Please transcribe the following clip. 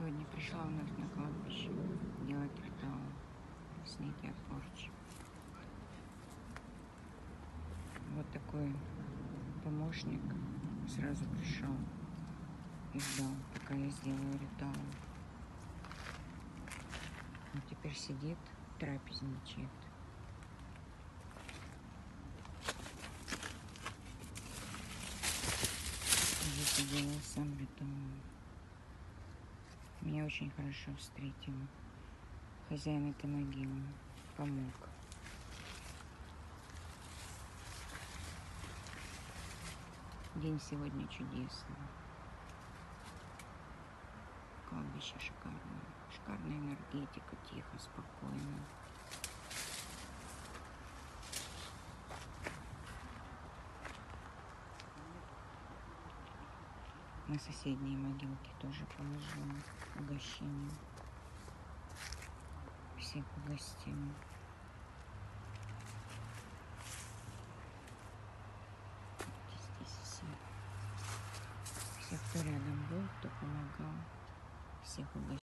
Сегодня пришла у нас на кладбище делать ритуал снятия порчи. Вот такой помощник сразу пришел и ждал, пока я сделаю ритуал. Он теперь сидит, трапезничает. Здесь я делал сам ритуал. Очень хорошо встретил. Хозяин этой могилы помог. День сегодня чудесный. Кладбище шикарное. Шикарная энергетика, тихо, спокойно. На соседние могилки тоже положила угощение. Всех угостим. Здесь все. Все, кто рядом был, кто помогал, всех угостил.